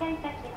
車いたします。